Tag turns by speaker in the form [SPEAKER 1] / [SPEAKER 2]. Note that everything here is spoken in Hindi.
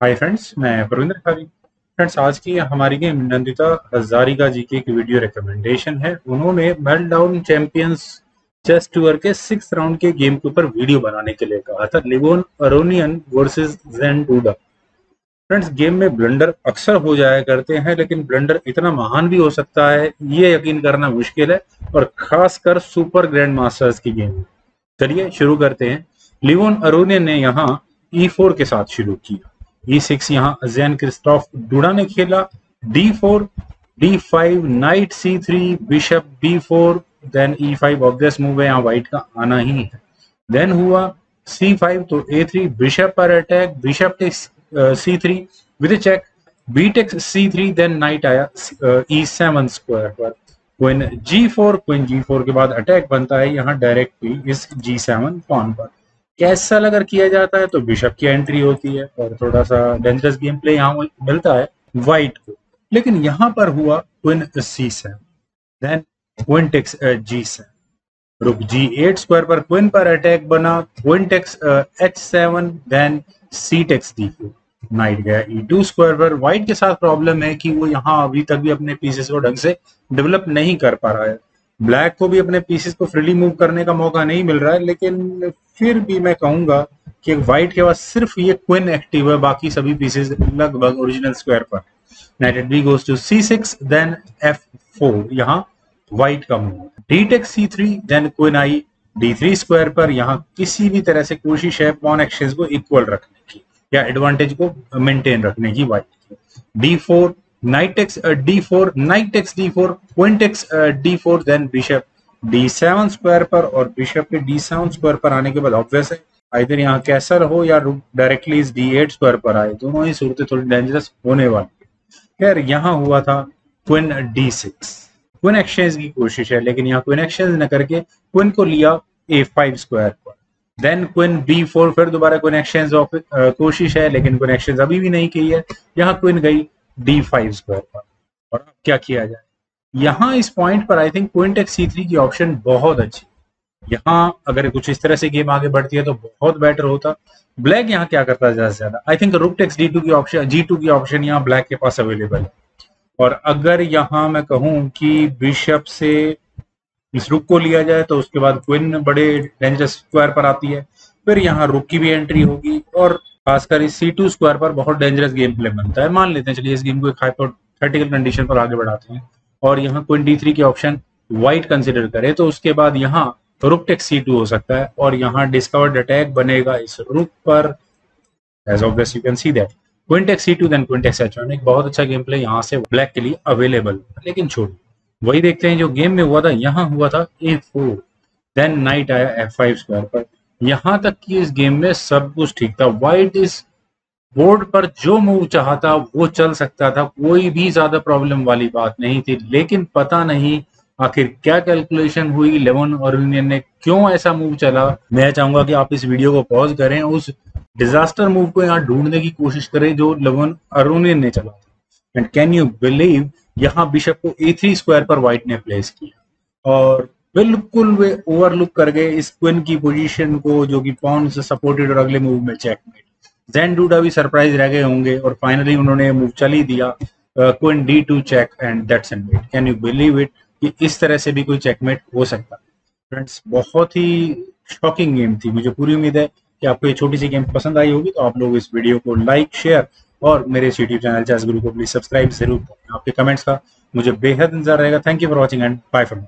[SPEAKER 1] हाय फ्रेंड्स मैं परविंदर खारी फ्रेंड्स आज की हमारी गेम नंदिता हजारिका जी की एक वीडियो रिकमेंडेशन है. उन्होंने मेल्टडाउन चैंपियंस चेस टूर के सिक्स राउंड के गेम के ऊपर वीडियो बनाने के लिए कहा था. Levon Aronian versus Jan Duda friends game में ब्लंडर अक्सर हो जाया करते हैं, लेकिन ब्लंडर इतना महान भी हो सकता है, ये यकीन करना मुश्किल है. और खासकर सुपर ग्रैंड मास्टर्स की गेम चलिए शुरू करते हैं. लिवोन अरोनियन ने यहाँ ई e फोर के साथ शुरू किया. ई सिक्स यहाँ जैन क्रिस्टोफ डूडा ने खेला। D four D five knight C three bishop B four then E five obvious move है, यहाँ व्हाइट का आना ही है। देन हुआ सी फाइव तो ए थ्री बिशप पर attack bishop takes C three with check B takes C three then knight आया ई सेवन स्क्वायर पर। Queen G four queen G four के बाद अटैक बनता है, यहाँ डायरेक्टली इस जी सेवन पॉन पर। कैसल अगर किया जाता है तो बिशप की एंट्री होती है और थोड़ा सा डेंजरस गेम प्ले यहाँ मिलता है व्हाइट को। लेकिन यहाँ पर हुआ queen C seven then queen takes G seven rook G eight square पर क्विन पर अटैक बना queen takes H seven then C takes D four knight गया ई टू स्क्वायर पर। व्हाइट के साथ प्रॉब्लम है कि वो यहाँ अभी तक भी अपने पीसेस को ढंग से डेवलप नहीं कर पा रहा है। ब्लैक को भी अपने पीसेस को फ्रीली मूव करने का मौका नहीं मिल रहा है, लेकिन फिर भी मैं कहूँगा कि व्हाइट के पास सिर्फ़ ये क्विन एक्टिव है, बाकी सभी पीसेस लगभग ओरिजिनल स्क्वायर पर। Knighted B goes to C six then F four यहाँ व्हाइट का move D take C three then queen I D three square पर, यहाँ किसी भी तरह से कोशिश है पॉन एक्सचेंज को इक्वल रखने की, या एडवांटेज को मेंटेन रखने की white D four knight uh, d4 knight takes d4 queen takes uh, d4 then bishop d7 square पर और बिशप के d7 स्क्वायर पर आने के बाद ऑब्वियस है इधर यहाँ कैसर हो या डायरेक्टली इस d8 स्क्वायर पर आए दोनों ही सूरतें थोड़ी डेंजरस होने वाली खैर यहाँ हुआ था क्विन d6 क्विन एक्सचेंज की कोशिश है लेकिन यहाँ क्विन एक्सचेंज न करके क्विन को लिया a5 स्क्वायर पर। देन क्विन b4 फिर दोबारा क्विन एक्सचेंज कोशिश है लेकिन क्विन एक्सचेंज अभी भी नहीं की है। यहाँ क्विन गई डी फाइव स्क्वायर पर और अब क्या किया जाए? यहाँ इस पॉइंट पर I think queen X C three की ऑप्शन बहुत अच्छी यहाँ अगर कुछ इस तरह से गेम आगे बढ़ती है तो बहुत बेटर होता। ब्लैक यहाँ क्या करता है ज़्यादा से ज़्यादा? I think rook takes D two की ऑप्शन जी टू की ऑप्शन यहाँ ब्लैक के पास अवेलेबल है। और अगर यहाँ मैं कहूँ कि बिशप से इस रुक को लिया जाए तो उसके बाद क्विन बड़े डेंजरस स्क्वायर पर आती है। फिर यहाँ रुक की भी एंट्री होगी और खासकर इस सी स्क्वायर पर बहुत डेंजरस गेम प्ले बनता है। मान लेते हैं, चलिए इस गेम को एक हाइपोथेटिकल कंडीशन पर आगे बढ़ाते हैं और यहाँ क्विन डी थ्री की ऑप्शन व्हाइट कंसिडर करें तो उसके बाद यहाँ रुक टेक सी हो सकता है और यहाँ डिस्कवर्ड अटैक बनेगा इस रुक पर। As obvious you can see that queen take C two then queen take H one एक बहुत अच्छा गेम प्ले यहाँ से ब्लैक के लिए अवेलेबल लेकिन छोड़। वही देखते हैं, जो गेम में हुआ था, यहाँ हुआ था ए फोर देन नाइट आया एफ़ फाइव स्क्वायर पर। यहाँ तक कि इस गेम में सब कुछ ठीक था। वाइट इस बोर्ड पर जो मूव चाहता, वो चल सकता था। कोई भी ज़्यादा प्रॉब्लम वाली बात नहीं थी। लेकिन पता नहीं आखिर क्या कैलकुलेशन हुई। लेवन और यूनियन ने क्यों ऐसा मूव चला? मैं चाहूँगा कि आप इस वीडियो को पॉज करें। उस डिजास्टर मूव को यहाँ ढूँढने की कोशिश करें जो लेवन अरुनियन ने चला था। एंड कैन यू बिलीव यहाँ बिशप को ए थ्री स्क्वायर पर व्हाइट ने प्लेस किया। और बिल्कुल वे ओवरलुक कर गए इस क्विन की पोजीशन को, जो कि पॉन से सपोर्टेड और अगले मूव में चेकमेट जैन डूडा भी सरप्राइज़ रह गए होंगे और फाइनली उन्होंने मूव चल ही दिया queen D two check and that's end wait can you believe it कि इस तरह से भी कोई चेकमेट हो सकता? फ्रेंड्स बहुत ही शॉकिंग गेम थी। मुझे पूरी उम्मीद है कि आपको ये छोटी सी गेम पसंद आई होगी तो आप लोग इस वीडियो को लाइक शेयर और मेरे इस यूट्यूब चैनल चैस गुरु को प्लीज़ सब्सक्राइब ज़रूर करें। आपके कमेंट्स का मुझे बेहद इंतज़ार रहेगा। Thank you for watching and bye for